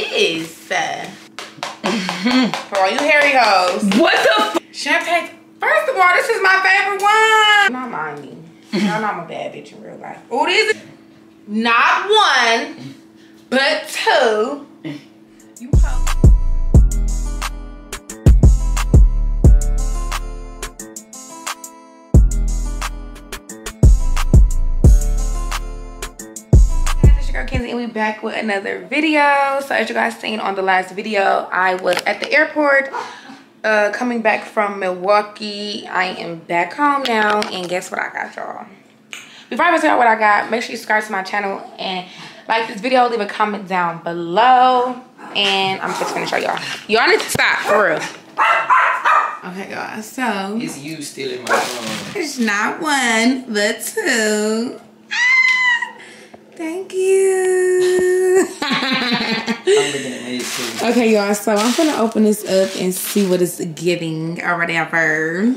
this? For all you hairy hoes. What the? Champagne. First of all, this is my favorite one. Not mind me. Y'all know I'm a bad bitch in real life. Oh, this is not one, but two. You back with another video. So as you guys seen on the last video, I was at the airport uh, coming back from Milwaukee. I am back home now and guess what I got y'all? Before I tell you what I got, make sure you subscribe to my channel and like this video, leave a comment down below. And I'm just gonna show y'all. Y'all need to stop for real. Okay guys, so It's you stealing my phone. it's not one, but two. Thank you. I'm looking at me too. okay, y'all. So I'm gonna open this up and see what it's giving or whatever.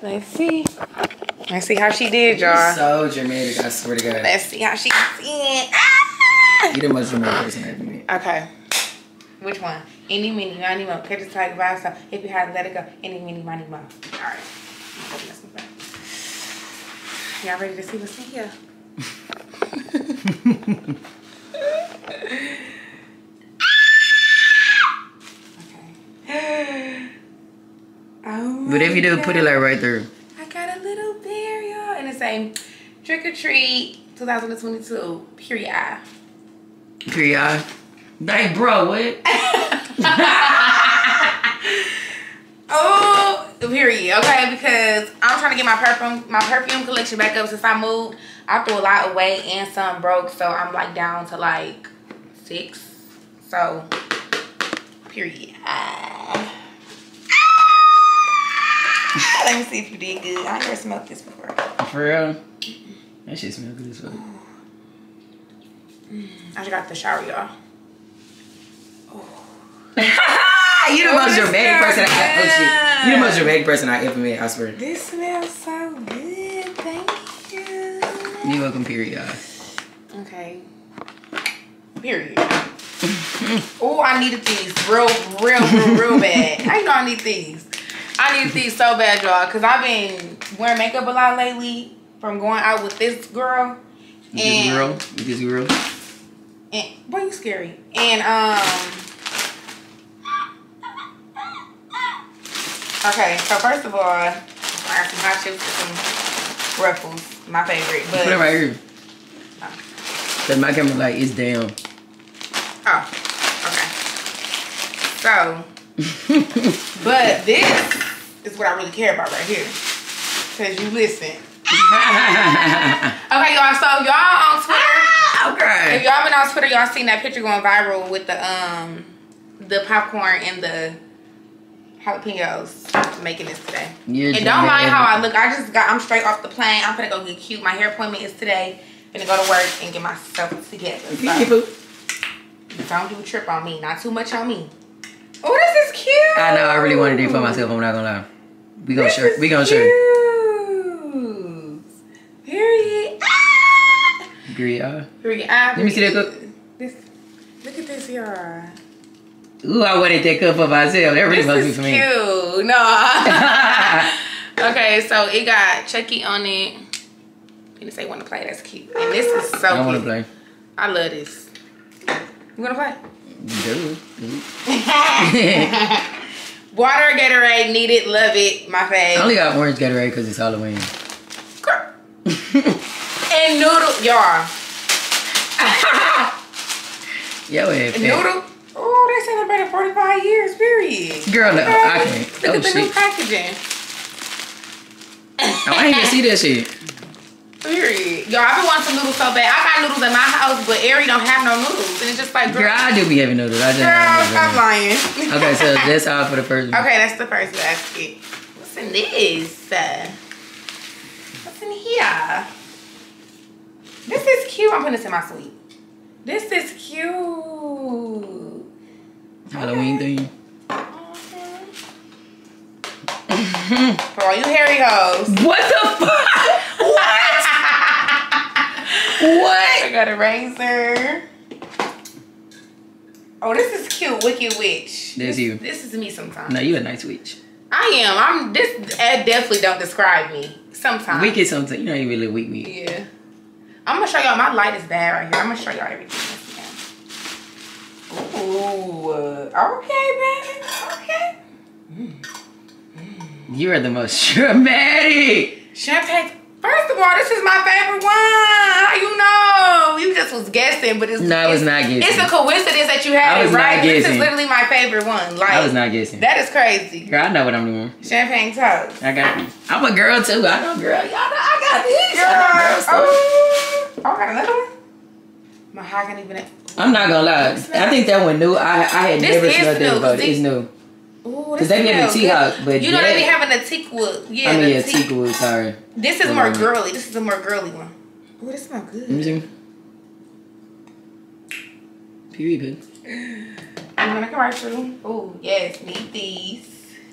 Let's see. Let's see how she did, y'all. So dramatic, I swear to God. Let's see how she did. Ah! You the most dramatic person ever met. Okay. Which one? Any, mini, money, mo. Catch a tiger by so If you had let it go. Any, mini, money, mo. Alright. Open this one back. Y'all ready to see what's in here? okay. Oh. But if you do, put it like right there. I got a little bear, y'all. And it's saying trick or treat 2022, period. Period. Like, bro, what? Oh, period. Okay, because I'm trying to get my perfume my perfume collection back up since I moved. I threw a lot away and some broke, so I'm like down to like six. So, period. Ah. Let me see if you did good. I never smelled this before. For real? That shit smell good as fuck. I just got the shower, y'all. You the most dramatic person I smells oh shit. You the most dramatic person I ever met, I swear. This smells so good. Thank you. You're welcome, period. Okay. Period. oh, I needed these real, real, real, real bad. I know I need these. I need these so bad, y'all, because I've been wearing makeup a lot lately from going out with this girl. This And, girl, this girl. and boy, you scary. And um. Okay, so first of all, I got some hot chips and some ruffles, my favorite. But Put it right here. Cause my camera like it's down. Oh, okay. So, but this is what I really care about right here. Cause you listen. Okay, y'all. So y'all on Twitter. If okay. If y'all been on Twitter, y'all seen that picture going viral with the um the popcorn and the jalapenos making this today. You're and don't mind how I look. I just got. I'm straight off the plane. I'm gonna go get cute. My hair appointment is today. Gonna go to work and get myself together. So. Don't do a trip on me. Not too much on me. Oh, this is cute. I know I really want to do it for myself, I'm not gonna lie. We gonna This share we gonna share. cute. Period. Ah. Agree, uh. Period. Ah, Let me see that period. cup. This, look at this, y'all. Ooh, I wanted that cup for myself. That really This must be is for me. cute. No. okay, so it got Chucky on it. Didn't say want to play. That's cute. And this is so cute. I wanna play. I love this. You wanna play? Dude. dude. Water, Gatorade, need it, love it, my I only got orange Gatorade because it's Halloween. and noodle, y'all. Yo, Noodle. Oh, celebrated 45 years, period. Girl, no, Okay. I can't. Look Oh, at the new shit. packaging. Oh, I didn't even see that shit. Period. Yo, I've been wanting some noodles so bad. I got noodles at my house, but Ari don't have no noodles. And it's just like, girl, Girl, I do be having noodles. I just girl stop lying. Okay, so that's all for the first one. Okay, that's the first basket. What's in this? What's in here? This is cute. I'm putting this in my suite. This is cute. Halloween thing. For all you hairy hoes. What the fuck? What? I got a razor. Oh, this is cute. Wicked Witch. There's this, you. This is me sometimes. No, you a nice witch. I am. I'm. This ad definitely don't describe me. Sometimes. Wicked sometimes. You know you really weak me. Yeah. I'm gonna show y'all. My light is bad right here. I'm gonna show y'all everything. Ooh. uh, Okay, baby. Okay. You are the most dramatic. Champagne. First of all, this is my favorite wine. How you know? You just was guessing, but it's No, I was it's- not guessing. It's a coincidence that you had I was it right. not This is guessing. literally my favorite one. Like I was not guessing. That is crazy. Girl, I know what I'm doing. Champagne toast. I got. You. I'm a girl too. I know, girl. Y'all know I got this. Girl, I know girl stuff. oh, oh, I got another one. Mahogany. I'm not gonna lie. I think that one new. I I had This never smelled but 'cause it's new. Ooh, Cause they be having tea good. but you know they be having a teak wood. Yeah, I mean, yeah, teak- wood. Sorry. This is more Mhm. girly. This is a more girly one. Ooh, this smells good. Let me see. Period. I'm gonna commercial. Ooh, yes, need these.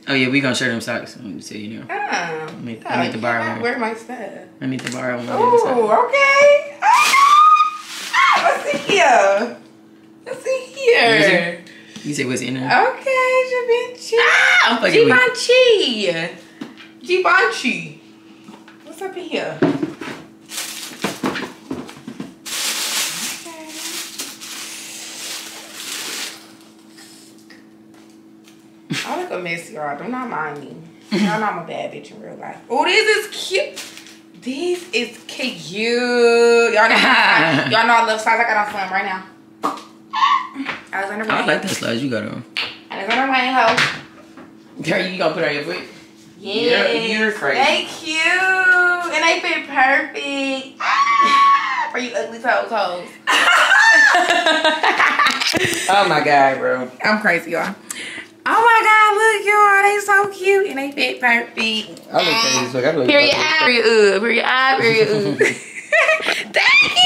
Oh yeah, we gonna share them socks. Let me tell you now. Oh, need- I need to borrow one. Where my stuff? I need to borrow one. Ooh, okay. Ah, let's here. Let's see here. You say what's in there? Okay, Givenchy. I'm fucking. Givenchy. Givenchy. What's up in here? Okay. I look a mess, y'all. Do not mind me. Y'all know I'm not a bad bitch in real life. Oh, this is cute. This is cute. Y'all know, y'all know I love size. I got on slim right now. Alexander I like that slides you got on. Alexander Wang, ho. Girl, you gonna put on your foot? Yeah, you're crazy. They cute and they fit perfect for you ugly toes hoes. Oh my god, bro. I'm crazy, y'all. Oh my God, look, y'all, they so cute and they fit perfect. I look crazy as fuck. I look Period fucking- I, period uh, period I, period uh. Thank you.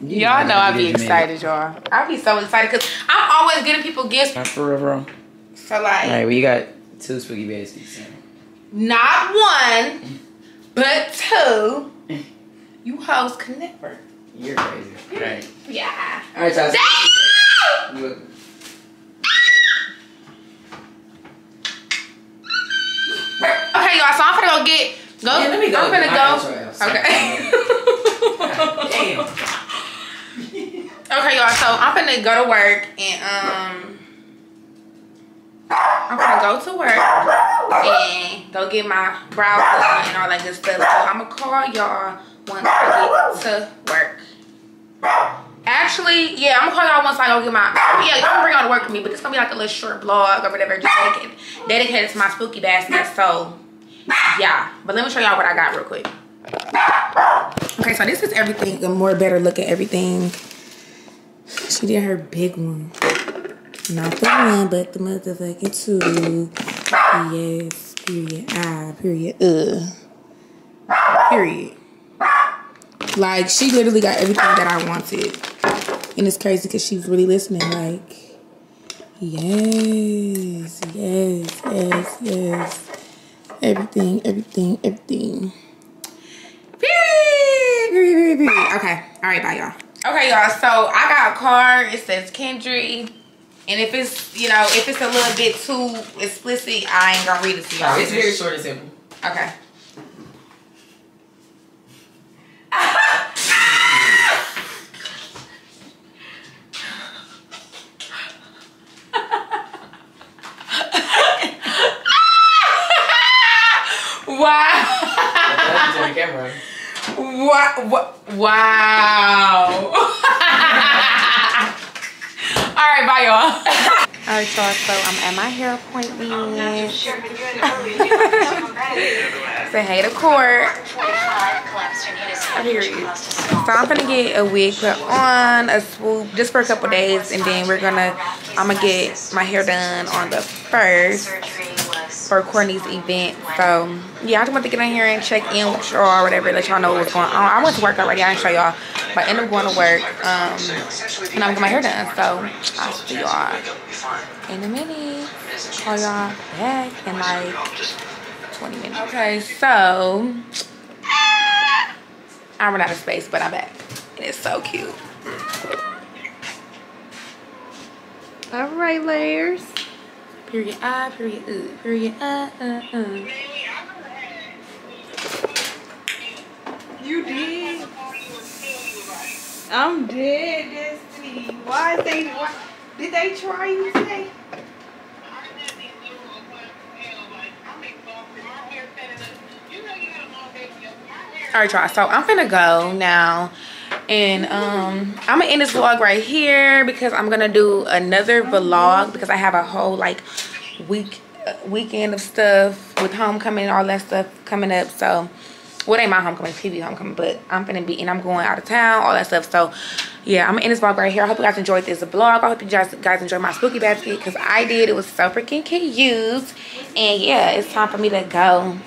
You Y'all know I be did it, man. excited, y'all. I be so excited because I'm always getting people gifts. Not for real, bro. So like, Alright, well you got two spooky baskets. not one, but two. You hoes can never. You're crazy. Right. Yeah. Alright, y'all. Damn! You look- Okay, y'all. So I'm gonna go get. Go. Yeah, let me go. I'm gonna I got your ass. go. Okay. Damn. okay, y'all. So I'm gonna go to work and um. I'm gonna go to work and go get my brows done and all that good stuff. So I'm gonna call y'all once I get to work. Actually, yeah, I'm gonna call y'all once I go get my yeah, I'm gonna bring y'all to work with me, but it's gonna be like a little short vlog or whatever, just dedicated, dedicated to my spooky basket. So yeah, but let me show y'all what I got real quick. Okay, so this is everything, a more better look at everything. She did her big one. Not the one, but the motherfucking two. Yes, period. Ah, period. Uh. Period. Like, she literally got everything that I wanted. And it's crazy because she's really listening. Like, yes, yes, yes, yes. Everything, everything, everything. Period, period, period, period. Okay, all right, bye, y'all. Okay, y'all, so I got a card. It says Kendry. And if it's, you know, if it's a little bit too explicit, I ain't gonna read it to y'all. It's very short and simple. Okay. wow. on the camera. What? What? Wow. All right, y'all. All right, y'all. So I'm at my hair appointment. Say hey to court. Period. So I'm gonna get a wig put on, a swoop, just for a couple days, and then we're gonna, I'm gonna get my hair done on the first for Courtney's event. So yeah, I just want to get in here and check in with y'all or whatever, let y'all know what's going on. I went to work already, I didn't show y'all, but I ended up going to work, um, and I'm getting my hair done. So I'll see y'all in a minute. Call y'all back in like 20 minutes. Okay, so I ran out of space, but I'm back. And it's so cute. All right, layers. Period I, period uh, period uh, uh, uh. You did. I'm dead, Destiny. Why they, why, did they try you today? All right, y'all. So I'm gonna go now, and um, I'm gonna end this vlog right here because I'm gonna do another vlog because I have a whole like week weekend of stuff with homecoming and all that stuff coming up. So, what ain't my homecoming, tv homecoming, but I'm gonna be and I'm going out of town, all that stuff. So, yeah, I'm gonna end this vlog right here. I hope you guys enjoyed this vlog. I hope you guys guys enjoyed my spooky basket because I did. It was so freaking cute, and yeah, it's time for me to go